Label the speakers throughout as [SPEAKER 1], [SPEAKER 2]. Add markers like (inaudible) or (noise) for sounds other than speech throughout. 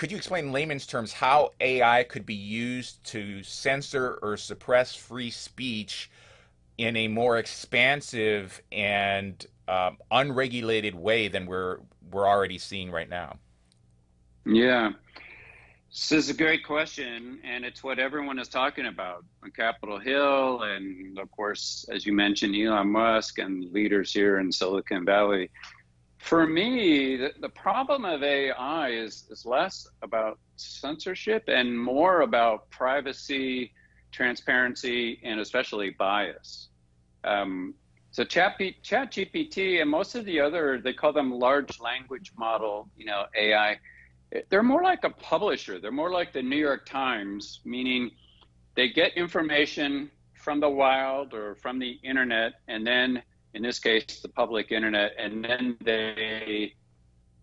[SPEAKER 1] could you explain in layman's terms how AI could be used to censor or suppress free speech in a more expansive and um, unregulated way than we're we're already seeing right now?
[SPEAKER 2] Yeah. This is a great question, and it's what everyone is talking about on Capitol Hill, and of course, as you mentioned, Elon Musk and leaders here in Silicon Valley. For me, the, the problem of AI is, is less about censorship and more about privacy, transparency, and especially bias. Um, so Chat, Chat GPT and most of the other, they call them large language model, you know, AI they're more like a publisher. They're more like the New York Times, meaning they get information from the wild or from the internet, and then in this case, the public internet, and then they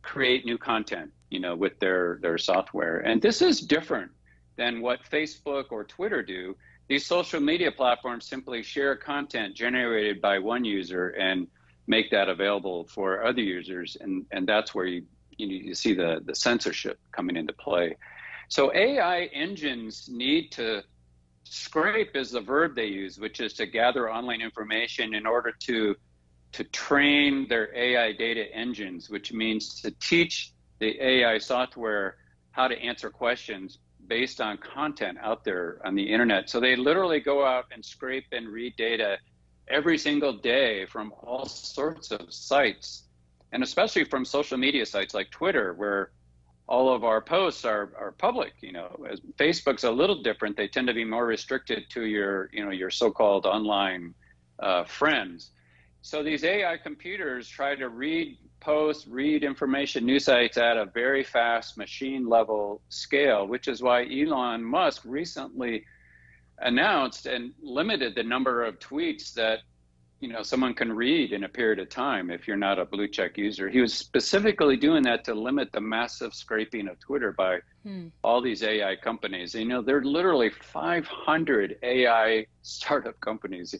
[SPEAKER 2] create new content, you know, with their their software. And this is different than what Facebook or Twitter do. These social media platforms simply share content generated by one user and make that available for other users, and and that's where you you, you see the, the censorship coming into play. So AI engines need to scrape is the verb they use, which is to gather online information in order to to train their AI data engines, which means to teach the AI software how to answer questions based on content out there on the internet. So they literally go out and scrape and read data every single day from all sorts of sites and especially from social media sites like Twitter, where all of our posts are, are public. You know, as Facebook's a little different. They tend to be more restricted to your, you know, your so-called online uh, friends. So these AI computers try to read posts, read information, news sites at a very fast machine level scale, which is why Elon Musk recently announced and limited the number of tweets that you know someone can read in a period of time if you're not a blue check user. He was specifically doing that to limit the massive scraping of twitter by hmm. all these ai companies. You know there are literally 500 ai startup companies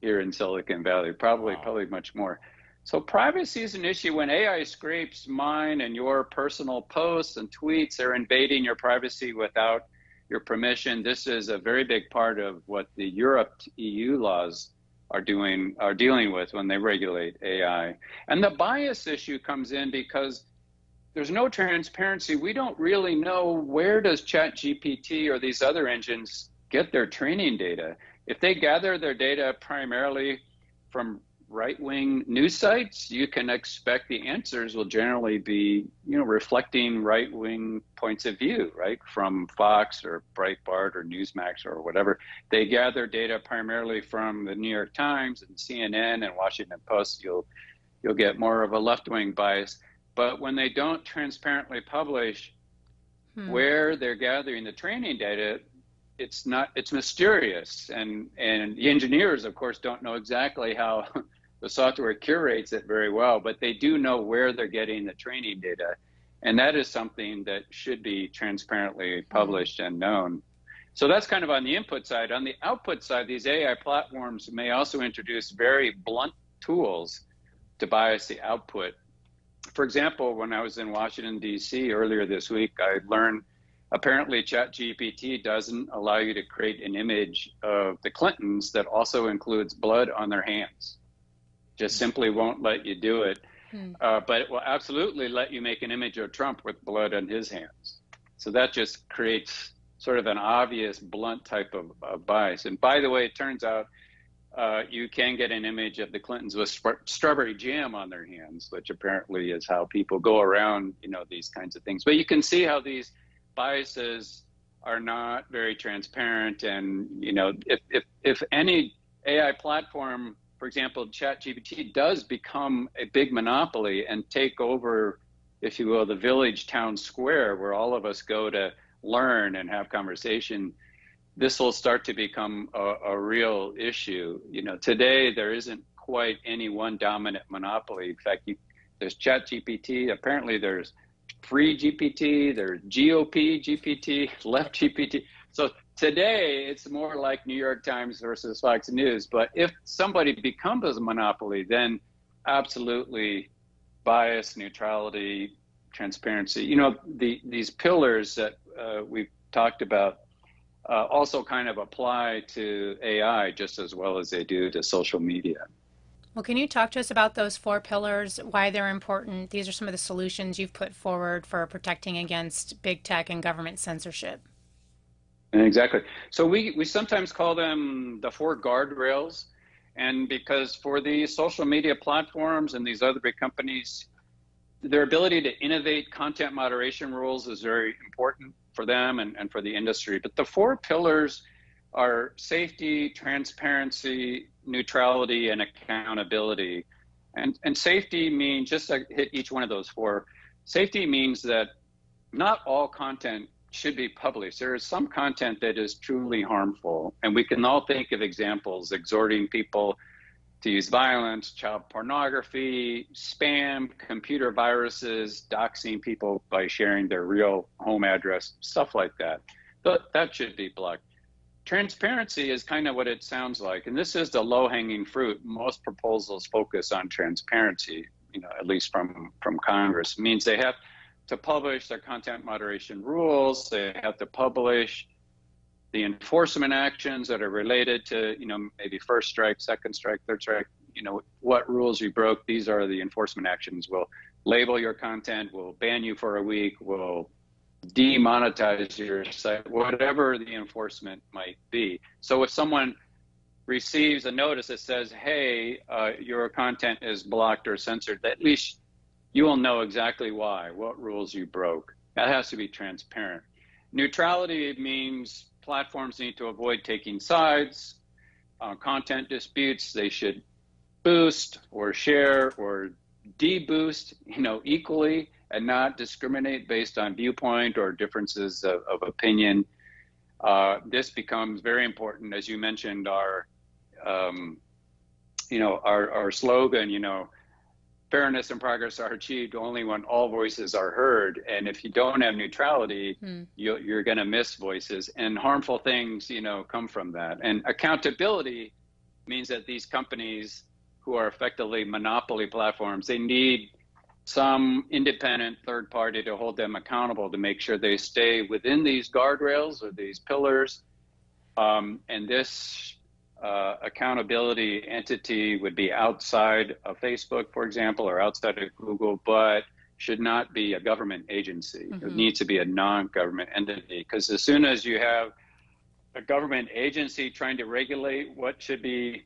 [SPEAKER 2] here in silicon valley probably wow. probably much more. So privacy is an issue. When ai scrapes mine and your personal posts and tweets they're invading your privacy without your permission. This is a very big part of what the europe eu laws are doing are dealing with when they regulate AI. And the bias issue comes in because there's no transparency. We don't really know where does ChatGPT or these other engines get their training data. If they gather their data primarily from right wing news sites, you can expect the answers will generally be, you know, reflecting right wing points of view, right? From Fox or Breitbart or Newsmax or whatever. They gather data primarily from the New York Times and CNN and Washington Post. You'll you'll get more of a left wing bias. But when they don't transparently publish hmm. where they're gathering the training data, it's not it's mysterious and and the engineers of course don't know exactly how the software curates it very well, but they do know where they're getting the training data. And that is something that should be transparently mm-hmm. published and known. So that's kind of on the input side. On the output side, these AI platforms may also introduce very blunt tools to bias the output. For example, when I was in Washington, D.C. earlier this week, I learned apparently ChatGPT doesn't allow you to create an image of the Clintons that also includes blood on their hands just simply won't let you do it. Hmm. Uh, but it will absolutely let you make an image of Trump with blood on his hands. So that just creates sort of an obvious, blunt type of, of bias. And by the way, it turns out uh, you can get an image of the Clintons with sp- strawberry jam on their hands, which apparently is how people go around, you know, these kinds of things. But you can see how these biases are not very transparent. And you know, if if if any AI platform for example, ChatGPT does become a big monopoly and take over, if you will, the village town square where all of us go to learn and have conversation, this will start to become a, a real issue. You know, today there isn't quite any one dominant monopoly. In fact, you, there's ChatGPT. Apparently, there's free GPT, there's GOP GPT, (laughs) left GPT. So Today, it's more like New York Times versus Fox News. But if somebody becomes a monopoly, then absolutely bias, neutrality, transparency. You know, the, these pillars that uh, we've talked about uh, also kind of apply to AI just as well as they do to social media.
[SPEAKER 3] Well, can you talk to us about those four pillars, why they're important? These are some of the solutions you've put forward for protecting against big tech and government censorship.
[SPEAKER 2] Exactly. So we, we sometimes call them the four guardrails. And because for these social media platforms and these other big companies, their ability to innovate content moderation rules is very important for them and, and for the industry. But the four pillars are safety, transparency, neutrality, and accountability. And, and safety means just to hit each one of those four. Safety means that not all content should be published. There is some content that is truly harmful, and we can all think of examples exhorting people to use violence, child pornography, spam, computer viruses, doxing people by sharing their real home address, stuff like that. But that should be blocked. Transparency is kind of what it sounds like, and this is the low-hanging fruit. Most proposals focus on transparency, you know, at least from from Congress. It means they have to publish their content moderation rules. They have to publish the enforcement actions that are related to, you know, maybe first strike, second strike, third strike, you know, what rules you broke. These are the enforcement actions. We'll label your content, we'll ban you for a week, we'll demonetize your site, whatever the enforcement might be. So if someone receives a notice that says, hey, uh, your content is blocked or censored, at least you will know exactly why, what rules you broke. That has to be transparent. Neutrality means platforms need to avoid taking sides on content disputes. They should boost or share or deboost, you know, equally and not discriminate based on viewpoint or differences of, of opinion. Uh, this becomes very important, as you mentioned. Our, um, you know, our our slogan, you know, fairness and progress are achieved only when all voices are heard. And if you don't have neutrality, hmm. you, you're going to miss voices, and harmful things, you know, come from that. And accountability means that these companies who are effectively monopoly platforms, they need some independent third party to hold them accountable to make sure they stay within these guardrails or these pillars. Um, and this uh, accountability entity would be outside of Facebook, for example, or outside of Google, but should not be a government agency. Mm-hmm. It needs to be a non government entity because as soon as you have a government agency trying to regulate what should be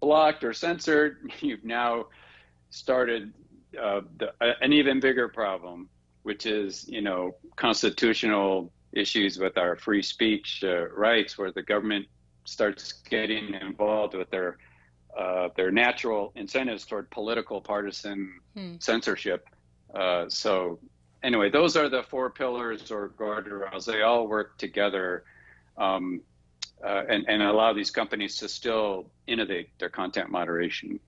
[SPEAKER 2] blocked or censored, (laughs) you've now started uh, the, an even bigger problem, which is, you know, constitutional issues with our free speech uh, rights, where the government starts getting involved with their uh, their natural incentives toward political partisan hmm. censorship. Uh, so anyway, those are the four pillars or guardrails. They all work together um, uh, and, and allow these companies to still innovate their content moderation.